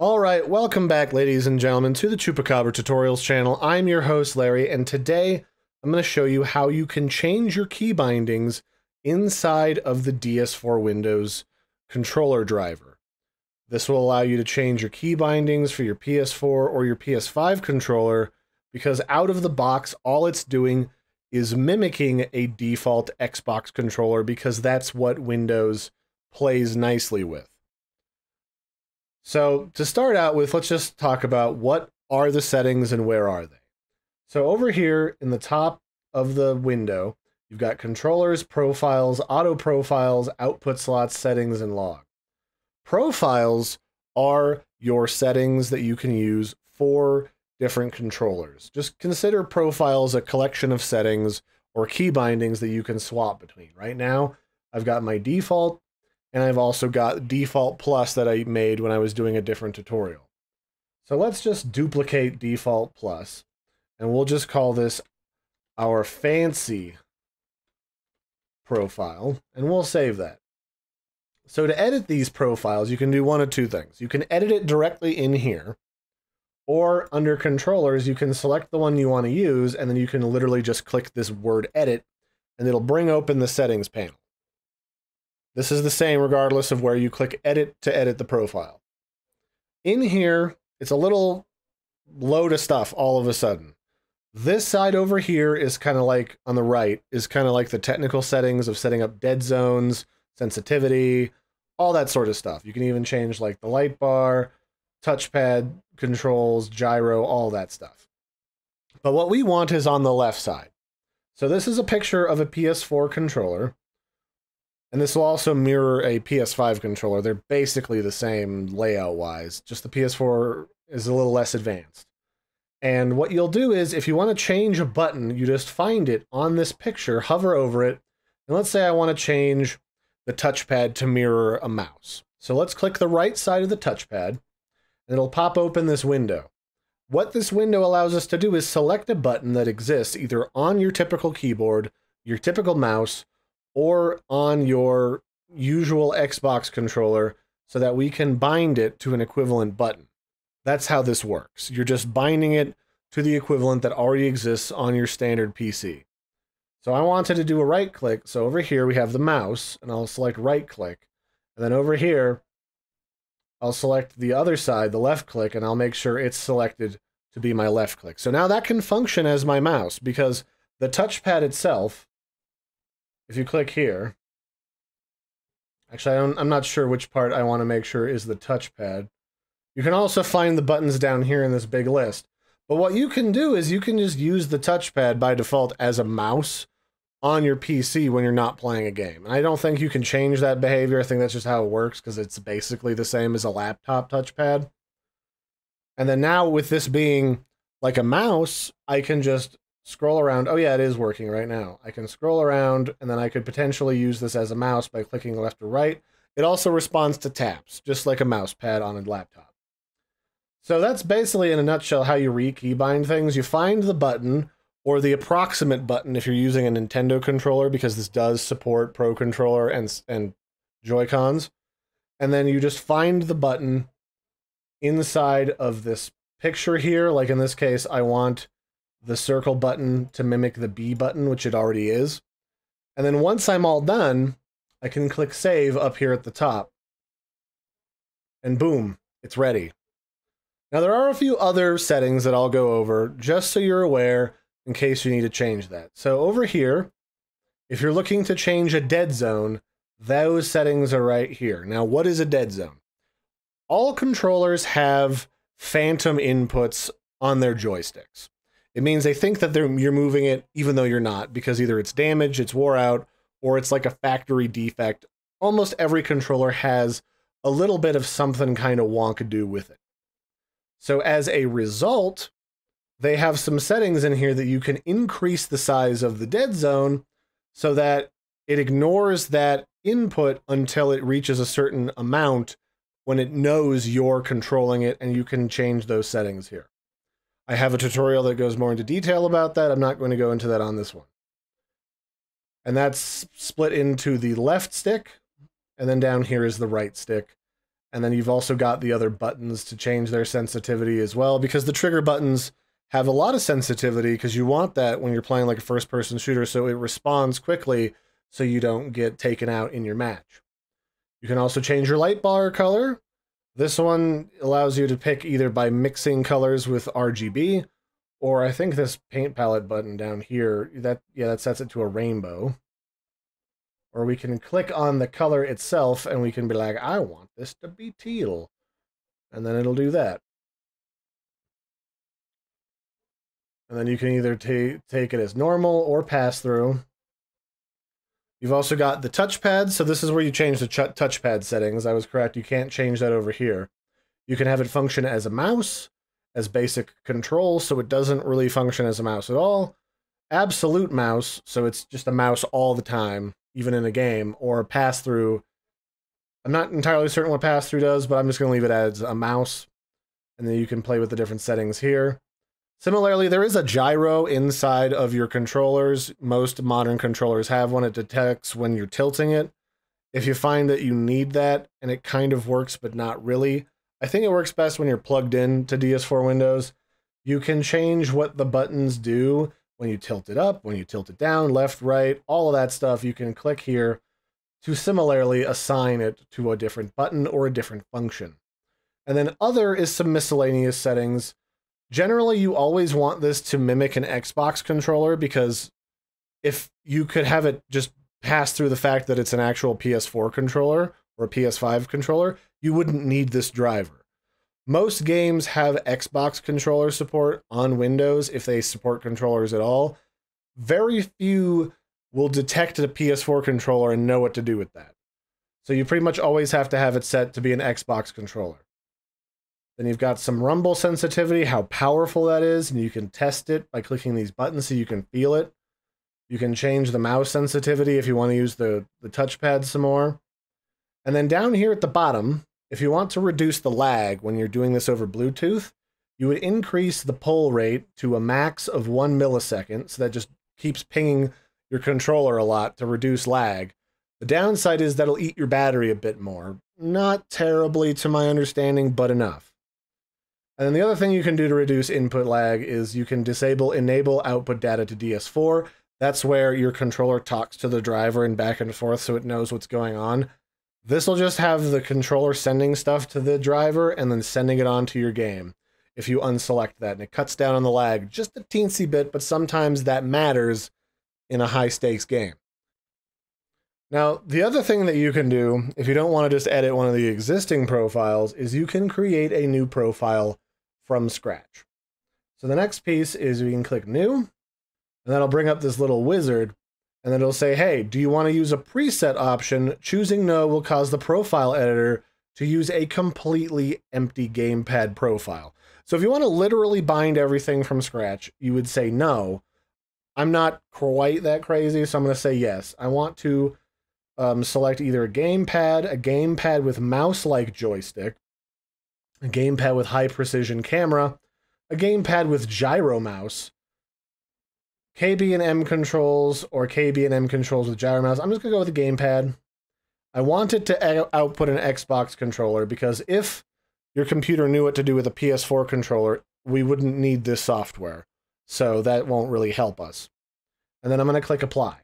All right, welcome back, ladies and gentlemen, to the Chupacabra Tutorials channel. I'm your host, Larry, and today I'm going to show you how you can change your key bindings inside of the DS4 Windows controller driver. This will allow you to change your key bindings for your PS4 or your PS5 controller because out of the box, all it's doing is mimicking a default Xbox controller because that's what Windows plays nicely with. So to start out with, let's just talk about what are the settings and where are they. So over here in the top of the window, you've got controllers, profiles, auto profiles, output slots, settings, and log. Profiles are your settings that you can use for different controllers. Just consider profiles a collection of settings or key bindings that you can swap between. Right now, I've got my default and I've also got default plus that I made when I was doing a different tutorial. So let's just duplicate default plus, and we'll just call this our fancy profile, and we'll save that. So to edit these profiles, you can do one of two things. You can edit it directly in here, or under controllers, you can select the one you want to use, and then you can literally just click this word edit, and it'll bring open the settings panel. This is the same regardless of where you click edit to edit the profile. In here, it's a little load of stuff all of a sudden. This side over here is kind of like on the right is kind of like the technical settings of setting up dead zones, sensitivity, all that sort of stuff. You can even change like the light bar, touchpad controls, gyro, all that stuff. But what we want is on the left side. So this is a picture of a PS4 controller. And this will also mirror a PS5 controller. They're basically the same layout wise, just the PS4 is a little less advanced. And what you'll do is if you want to change a button, you just find it on this picture, hover over it, and let's say I want to change the touchpad to mirror a mouse. So let's click the right side of the touchpad, and it'll pop open this window. What this window allows us to do is select a button that exists either on your typical keyboard, your typical mouse, or on your usual Xbox controller so that we can bind it to an equivalent button. That's how this works. You're just binding it to the equivalent that already exists on your standard PC. So I wanted to do a right click. So over here we have the mouse and I'll select right click. And then over here, I'll select the other side, the left click, and I'll make sure it's selected to be my left click. So now that can function as my mouse because the touchpad itself if you click here, actually, I am not sure which part I want to make sure is the touchpad. You can also find the buttons down here in this big list. But what you can do is you can just use the touchpad by default as a mouse on your PC when you're not playing a game. And I don't think you can change that behavior. I think that's just how it works because it's basically the same as a laptop touchpad. And then now with this being like a mouse, I can just scroll around. Oh yeah, it is working right now. I can scroll around and then I could potentially use this as a mouse by clicking left or right. It also responds to taps, just like a mouse pad on a laptop. So that's basically in a nutshell how you re-keybind things. You find the button or the approximate button if you're using a Nintendo controller because this does support Pro Controller and and Joy-Cons. And then you just find the button inside of this picture here. Like in this case, I want the circle button to mimic the B button, which it already is. And then once I'm all done, I can click save up here at the top. And boom, it's ready. Now there are a few other settings that I'll go over just so you're aware in case you need to change that. So over here, if you're looking to change a dead zone, those settings are right here. Now what is a dead zone? All controllers have phantom inputs on their joysticks. It means they think that you're moving it even though you're not because either it's damaged, it's wore out, or it's like a factory defect. Almost every controller has a little bit of something kind of wonkadoo with it. So as a result, they have some settings in here that you can increase the size of the dead zone so that it ignores that input until it reaches a certain amount when it knows you're controlling it and you can change those settings here. I have a tutorial that goes more into detail about that. I'm not going to go into that on this one. And that's split into the left stick, and then down here is the right stick. And then you've also got the other buttons to change their sensitivity as well, because the trigger buttons have a lot of sensitivity because you want that when you're playing like a first person shooter so it responds quickly so you don't get taken out in your match. You can also change your light bar color. This one allows you to pick either by mixing colors with RGB or I think this paint palette button down here, that yeah, that sets it to a rainbow. Or we can click on the color itself and we can be like, I want this to be teal. And then it'll do that. And then you can either take take it as normal or pass through. You've also got the touchpad. So this is where you change the touchpad settings. I was correct. You can't change that over here. You can have it function as a mouse, as basic control, so it doesn't really function as a mouse at all. Absolute mouse, so it's just a mouse all the time, even in a game, or pass through. I'm not entirely certain what pass through does, but I'm just going to leave it as a mouse. And then you can play with the different settings here. Similarly, there is a gyro inside of your controllers. Most modern controllers have one. It detects when you're tilting it. If you find that you need that and it kind of works, but not really, I think it works best when you're plugged in to DS4 Windows. You can change what the buttons do when you tilt it up, when you tilt it down, left, right, all of that stuff. You can click here to similarly assign it to a different button or a different function. And then other is some miscellaneous settings Generally, you always want this to mimic an Xbox controller because if you could have it just pass through the fact that it's an actual PS4 controller or a PS5 controller, you wouldn't need this driver. Most games have Xbox controller support on Windows if they support controllers at all. Very few will detect a PS4 controller and know what to do with that. So you pretty much always have to have it set to be an Xbox controller. Then you've got some rumble sensitivity, how powerful that is, and you can test it by clicking these buttons so you can feel it. You can change the mouse sensitivity if you want to use the, the touchpad some more. And then down here at the bottom, if you want to reduce the lag when you're doing this over Bluetooth, you would increase the pull rate to a max of one millisecond, so that just keeps pinging your controller a lot to reduce lag. The downside is that'll eat your battery a bit more. Not terribly to my understanding, but enough. And then the other thing you can do to reduce input lag is you can disable enable output data to DS4. That's where your controller talks to the driver and back and forth so it knows what's going on. This will just have the controller sending stuff to the driver and then sending it on to your game if you unselect that. And it cuts down on the lag just a teensy bit, but sometimes that matters in a high stakes game. Now, the other thing that you can do if you don't want to just edit one of the existing profiles is you can create a new profile from scratch. So the next piece is we can click new, and that'll bring up this little wizard, and then it'll say, hey, do you want to use a preset option? Choosing no will cause the profile editor to use a completely empty gamepad profile. So if you want to literally bind everything from scratch, you would say no. I'm not quite that crazy, so I'm going to say yes. I want to um, select either a gamepad, a gamepad with mouse-like joystick, a gamepad with high precision camera, a gamepad with gyro mouse, KB and M controls, or KB and M controls with gyro mouse. I'm just gonna go with a gamepad. I want it to output an Xbox controller because if your computer knew what to do with a PS4 controller, we wouldn't need this software. So that won't really help us. And then I'm going to click apply.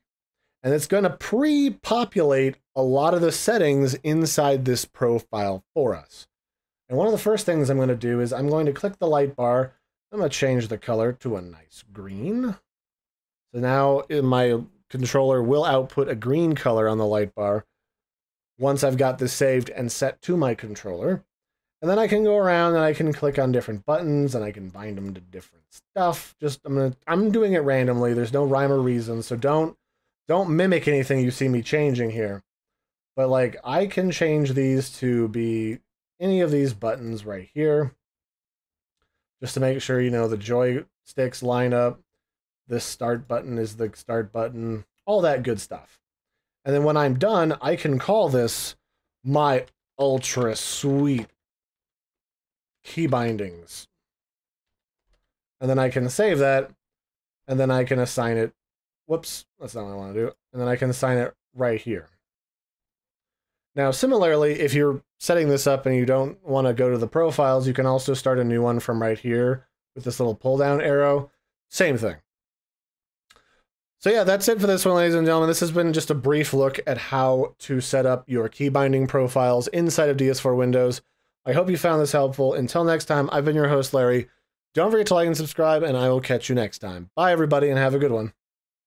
And it's going to pre-populate a lot of the settings inside this profile for us. And one of the first things I'm going to do is I'm going to click the light bar. I'm going to change the color to a nice green. So now uh, my controller will output a green color on the light bar once I've got this saved and set to my controller. And then I can go around and I can click on different buttons and I can bind them to different stuff. Just I'm gonna I'm doing it randomly. There's no rhyme or reason, so don't don't mimic anything you see me changing here. But like I can change these to be any of these buttons right here just to make sure you know the joysticks line up. This start button is the start button, all that good stuff. And then when I'm done, I can call this my ultra sweet key bindings. And then I can save that, and then I can assign it. Whoops, that's not what I want to do. And then I can assign it right here. Now, similarly, if you're setting this up and you don't want to go to the profiles, you can also start a new one from right here with this little pull down arrow. Same thing. So yeah, that's it for this one, ladies and gentlemen. This has been just a brief look at how to set up your key binding profiles inside of DS4 Windows. I hope you found this helpful. Until next time, I've been your host, Larry. Don't forget to like and subscribe, and I will catch you next time. Bye, everybody, and have a good one.